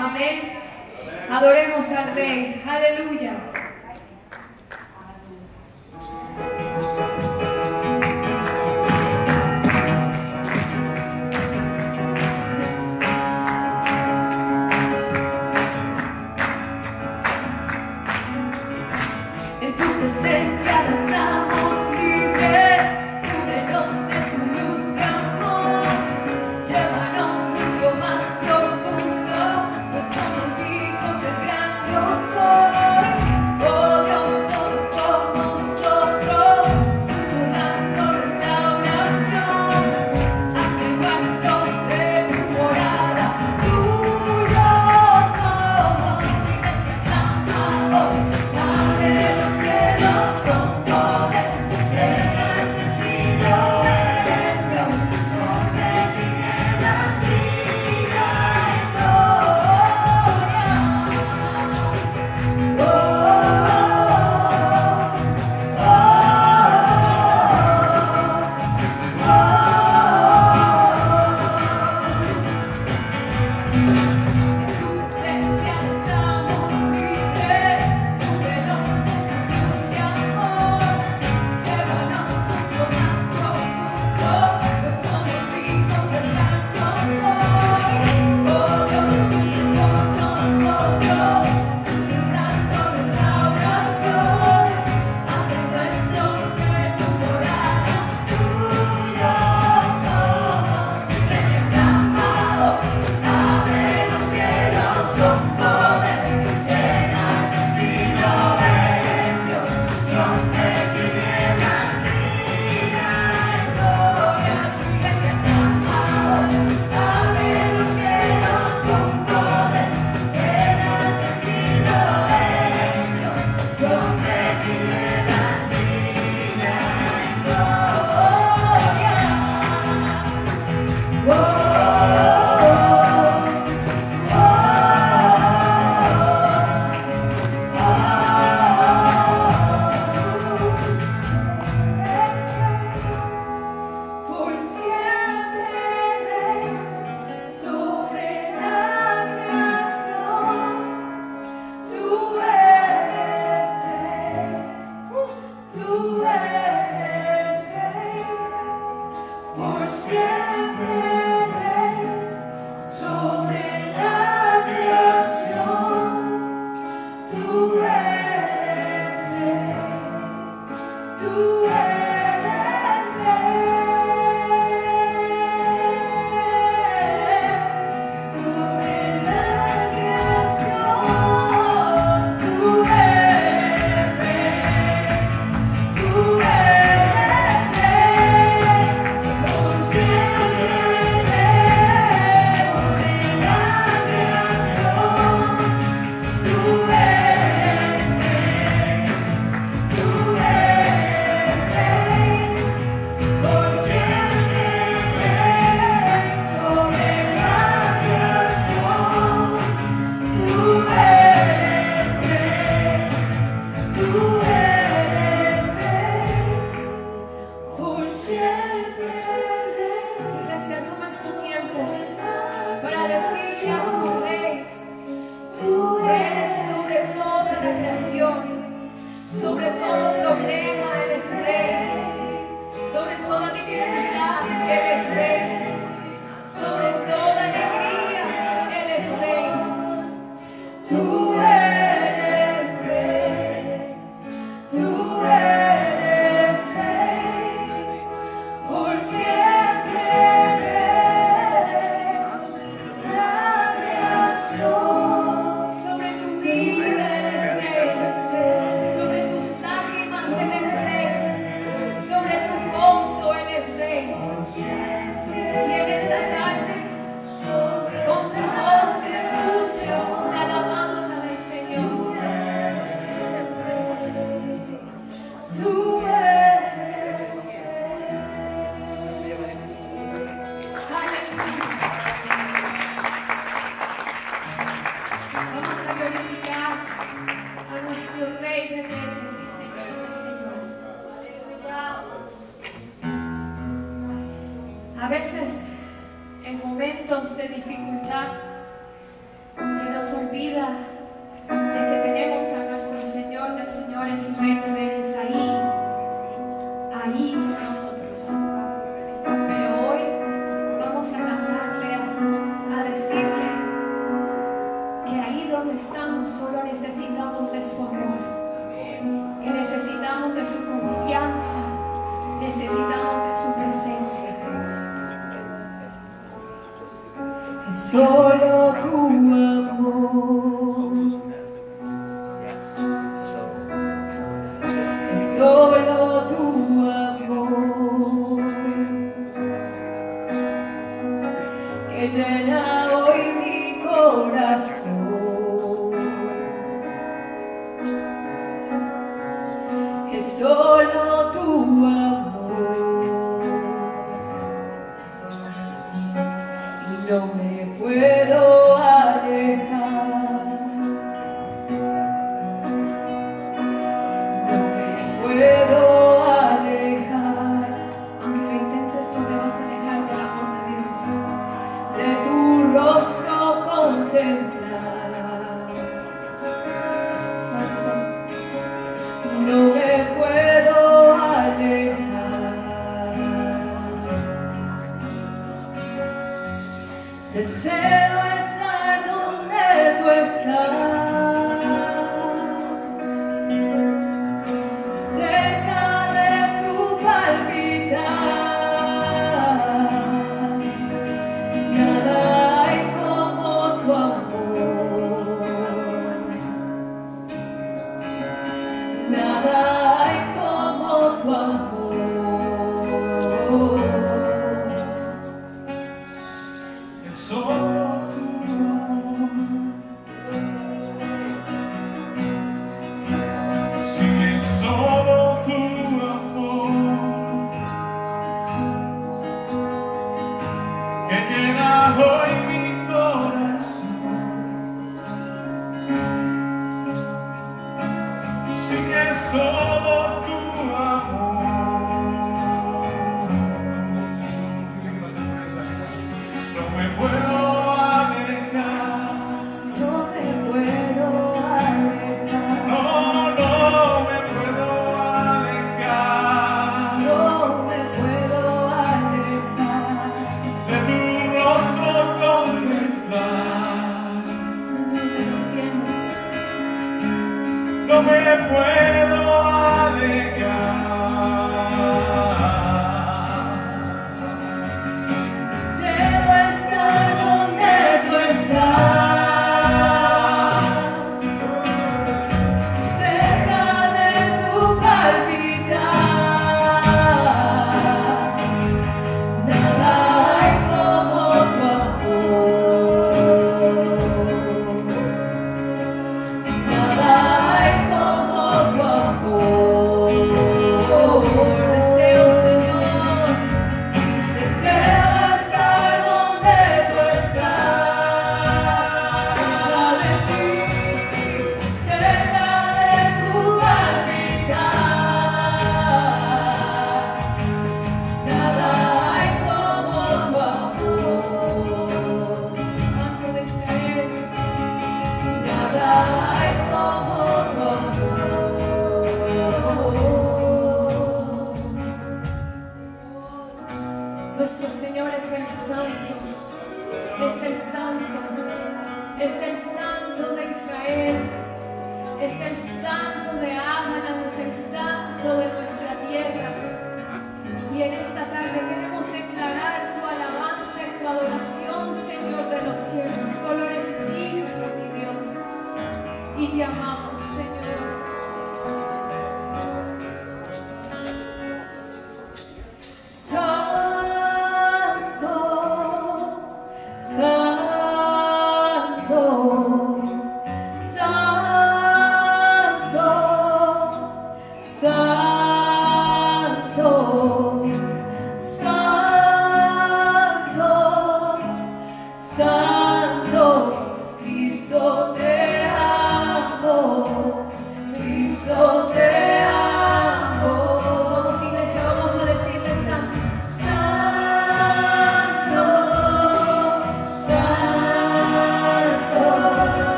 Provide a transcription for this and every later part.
Amén. Adoremos al Rey. Aleluya. crisis.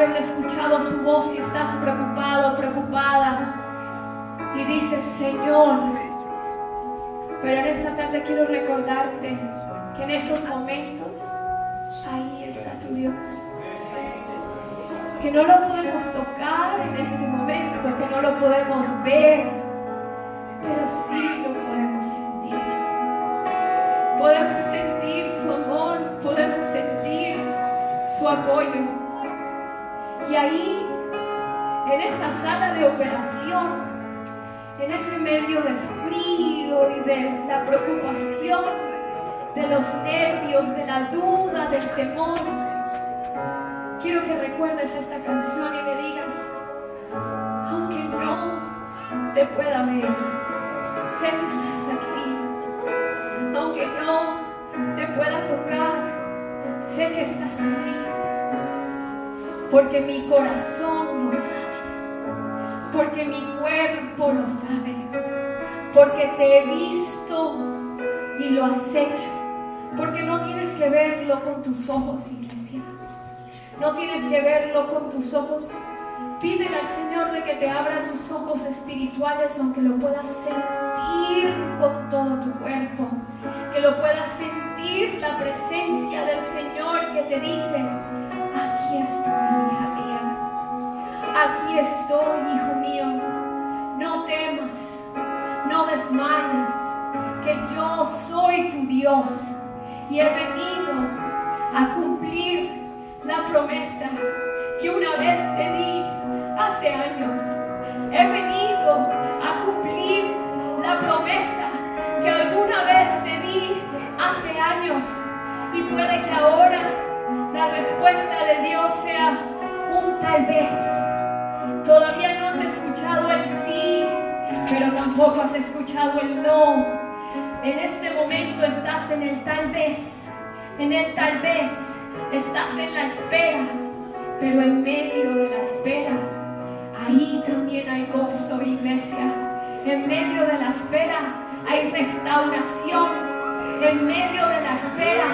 Haberle escuchado su voz y estás preocupado, preocupada y dices, Señor, pero en esta tarde quiero recordarte que en esos momentos, ahí está tu Dios. Que no lo podemos tocar en este momento, que no lo podemos ver, pero sí lo podemos sentir. Podemos sentir Y ahí, en esa sala de operación, en ese medio de frío y de la preocupación, de los nervios, de la duda, del temor, quiero que recuerdes esta canción y me digas, aunque no te pueda ver, sé que estás aquí. Aunque no te pueda tocar, sé que estás ahí. Porque mi corazón lo sabe. Porque mi cuerpo lo sabe. Porque te he visto y lo has hecho. Porque no tienes que verlo con tus ojos, iglesia. No tienes que verlo con tus ojos. Pídele al Señor de que te abra tus ojos espirituales, aunque lo puedas sentir con todo tu cuerpo. Que lo puedas sentir la presencia del Señor que te dice, aquí estoy, hija mía. Aquí estoy, hijo mío. No temas, no desmayes, que yo soy tu Dios y he venido a cumplir la promesa que una vez te di hace años. He venido a cumplir la promesa que alguna vez te di hace años. Y puede que ahora la respuesta de Dios sea un tal vez. Todavía no has escuchado el sí, pero tampoco has escuchado el no. En este momento estás en el tal vez, en el tal vez, estás en la espera, pero en medio de la espera, ahí también hay gozo, iglesia. En medio de la espera hay restauración. En medio de la espera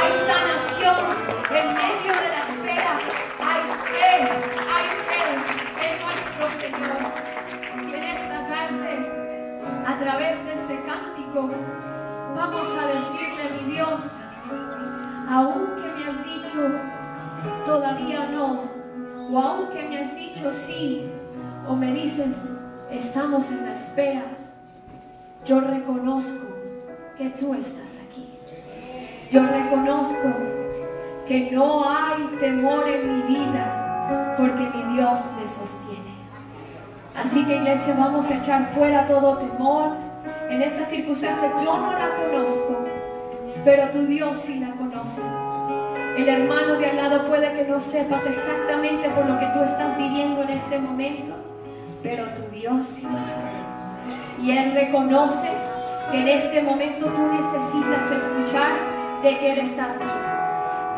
hay sanación. En medio de la espera hay fe, hay fe en nuestro Señor. Y en esta tarde, a través de este cántico, vamos a decirle a mi Dios, aunque me has dicho todavía no, o aunque me has dicho sí, o me dices estamos en la espera, yo reconozco que tú estás aquí. Yo reconozco que no hay temor en mi vida porque mi Dios me sostiene. Así que iglesia, vamos a echar fuera todo temor en esta circunstancia. Yo no la conozco, pero tu Dios sí la conoce. El hermano de al lado puede que no sepas exactamente por lo que tú estás viviendo en este momento, pero tu Dios sí lo sabe. Y Él reconoce que en este momento tú necesitas escuchar de que Él está aquí.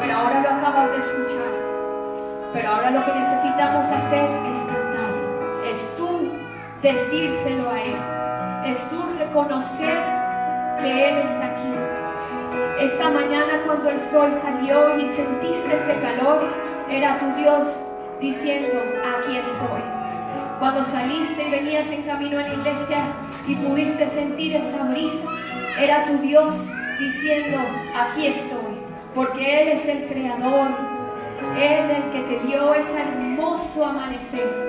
Pero ahora lo acabas de escuchar. Pero ahora lo que necesitamos hacer es cantar. Es tú decírselo a Él. Es tú reconocer que Él está aquí. Esta mañana cuando el sol salió y sentiste ese calor, era tu Dios diciendo, aquí estoy cuando saliste y venías en camino a la iglesia y pudiste sentir esa brisa, era tu Dios diciendo, aquí estoy, porque Él es el creador, Él el que te dio ese hermoso amanecer.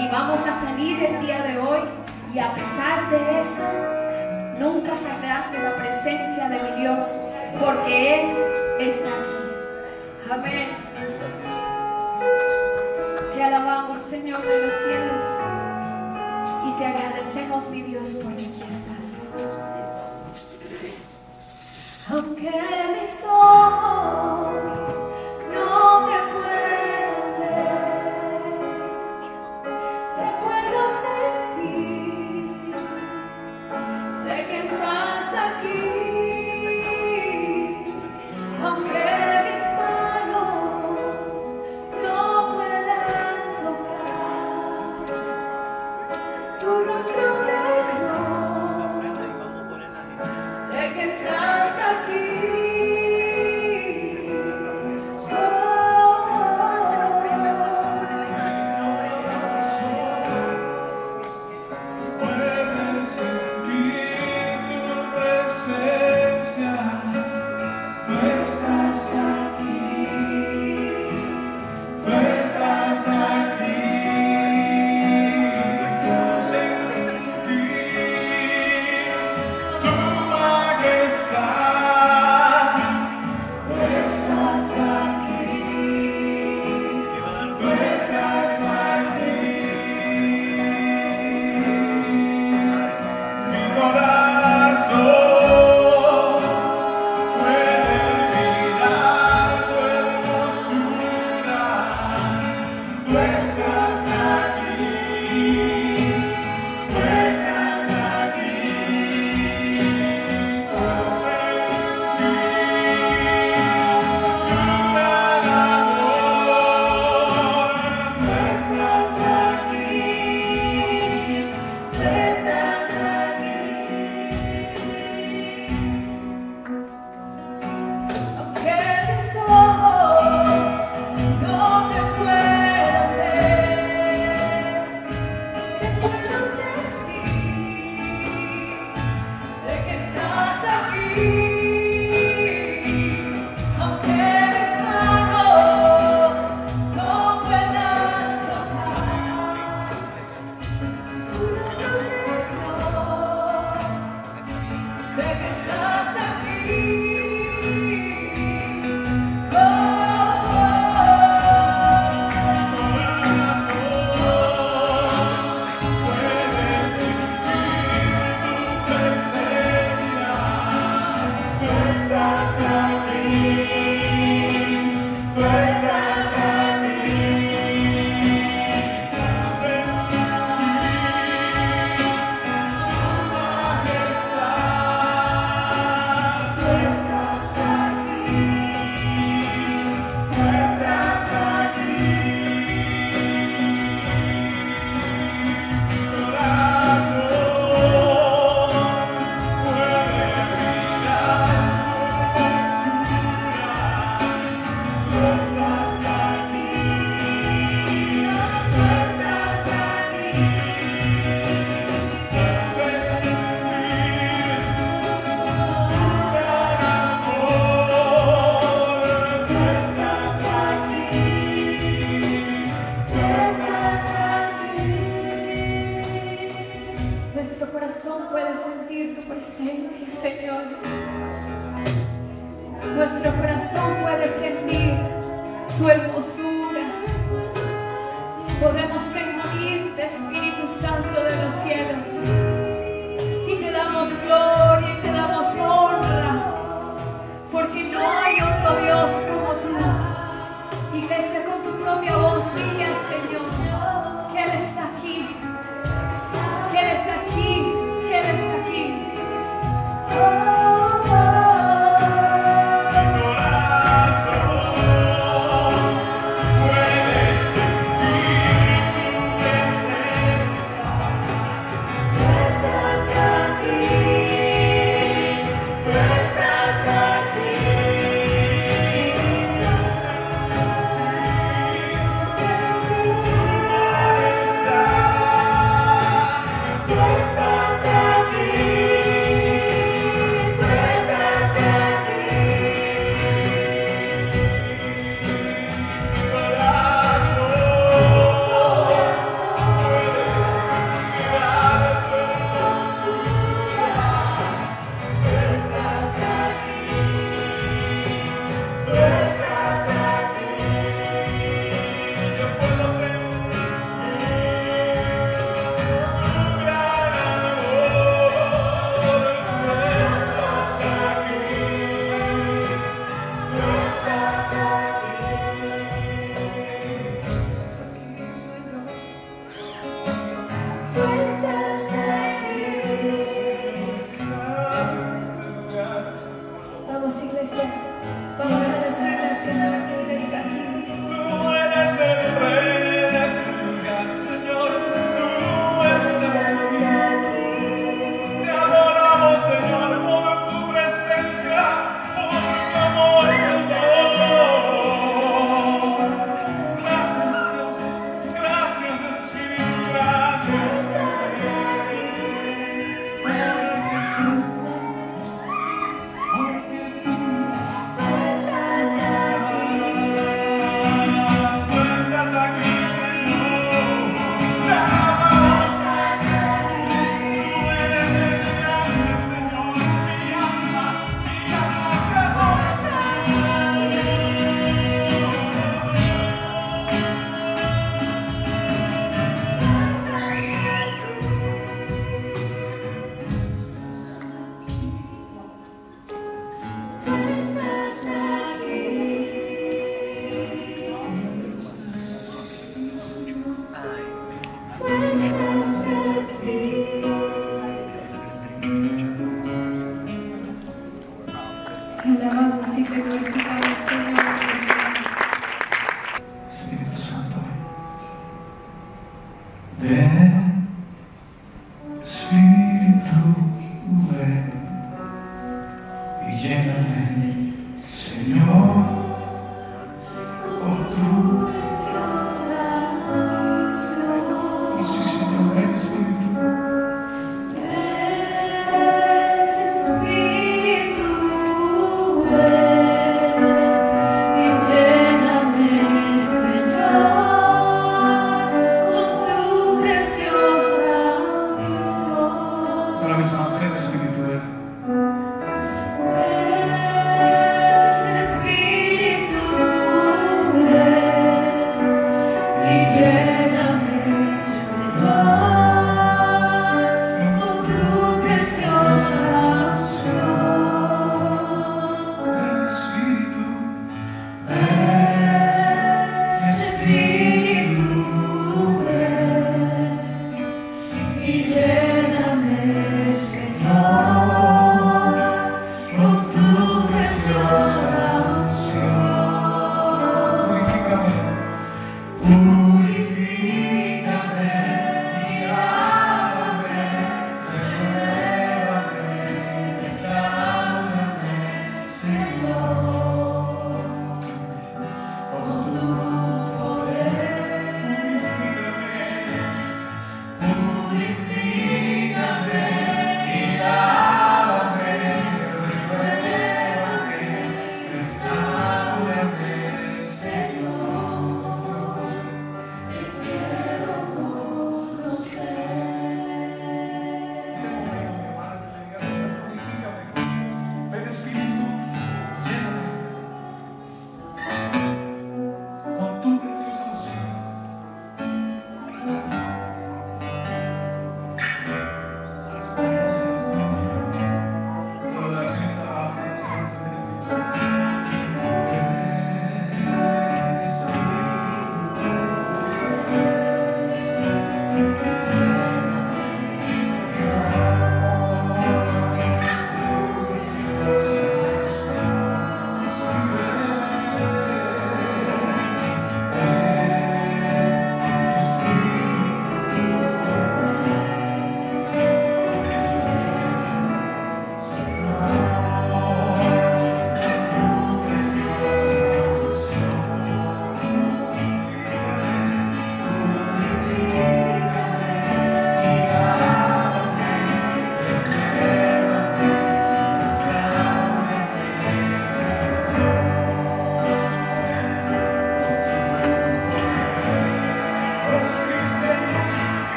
Y vamos a salir el día de hoy y a pesar de eso, nunca saldrás de la presencia de mi Dios, porque Él está aquí. Amén. Te alabamos, Señor de los cielos, y te agradecemos, mi Dios, porque aquí estás. Aunque mis ojos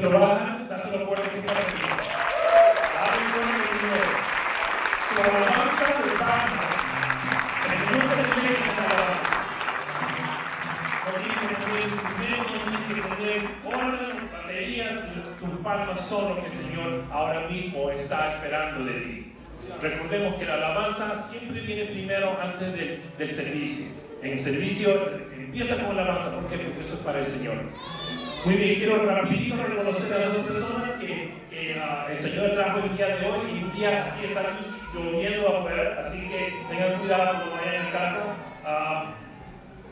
se lo va a dar, dáselo fuerte que para fuerte, Señor. Tu alabanza de palmas. El Señor se pide esa alabanza. No tienes que tener instrumento, no tienes que tener órgano, batería. Tus palmas son lo que el Señor ahora mismo está esperando de ti. Recordemos que la alabanza siempre viene primero antes del, del servicio. En servicio empieza con la alabanza. ¿Por qué? Porque eso es para el Señor. Muy bien, quiero rapidito reconocer a las dos personas que, que ah, el Señor trajo el día de hoy y un día así está aquí lloviendo afuera, así que tengan cuidado cuando vayan a casa. Ah,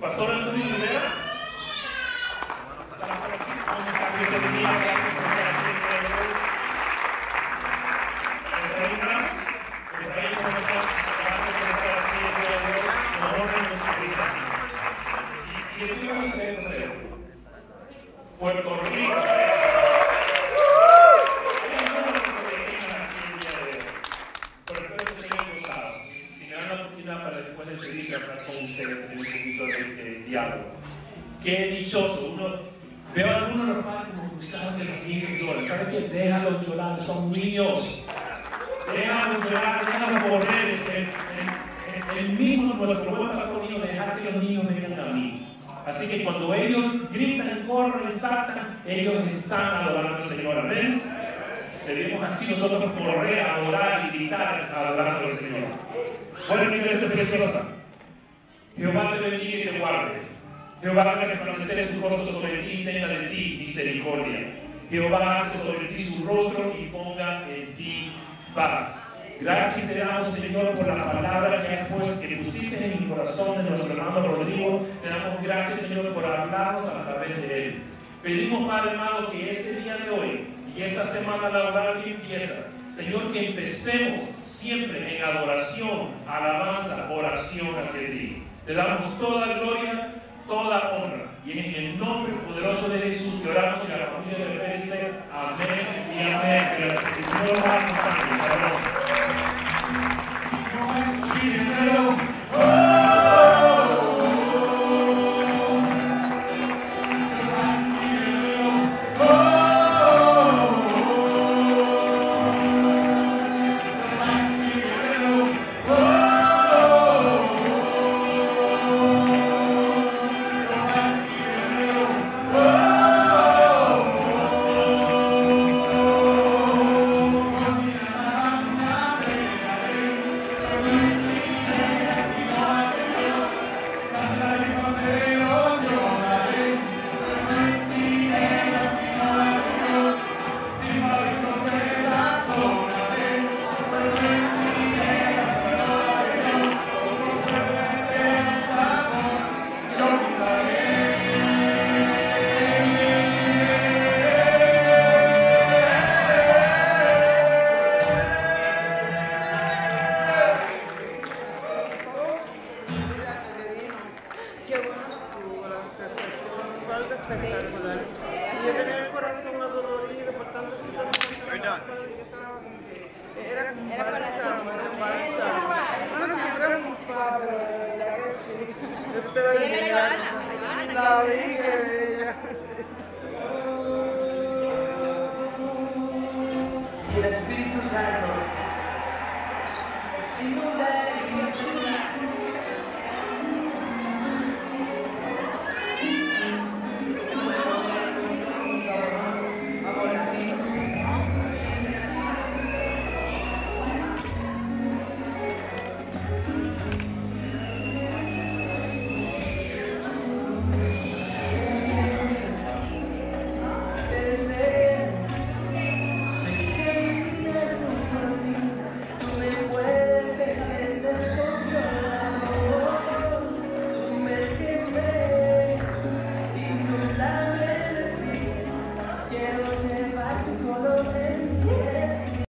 Pastor Antonio Rivera, ¿está por aquí? ¿Cómo está? Bienvenida, gracias por estar aquí el día de hoy. Efraín Ramos, Efraín, ¿cómo está? Gracias por estar aquí el día de hoy. Nos honra y nos felicita. ¿Y, y de qué vamos a hacer? Puerto Rico. Pero espero que se hayan gozado. Si me dan la oportunidad para después del servicio hablar con ustedes, tener un poquito de, de diálogo. Qué dichoso. Uno, veo a algunos de los padres como frustrados de los niños lloran. ¿Sabe qué? Déjalos llorar, son niños. Déjalos llorar, déjalos correr. El, el, el, mismo nuestro buen pastor dijo, dejar que los niños vengan a mí. Así que cuando ellos gritan, corren, saltan, ellos están adorando al Señor. Amén. Debemos así nosotros correr, adorar y gritar adorando al Señor. Bueno, mi iglesia preciosa. Jehová te bendiga y te guarde. Jehová haga resplandecer su rostro sobre ti y tenga de ti misericordia. Jehová hace sobre ti su rostro y ponga en ti paz. Gracias te damos, Señor, por la palabra que has puesto, que pusiste en el corazón de nuestro hermano Rodrigo. Te damos gracias, Señor, por hablarnos a través de él. Pedimos, Padre amado, que este día de hoy y esta semana laboral que empieza, Señor, que empecemos siempre en adoración, alabanza, oración hacia ti. Te damos toda gloria, toda honra. Y en el nombre oramos y la familia de dice amén y amén. Que espectacular. Y yo tenía el corazón adolorido por tantas situaciones que como era como un bálsamo, era un bálsamo. Bueno, siempre era de verdad que sí. Yo te voy a Tiene enviar ganas, la que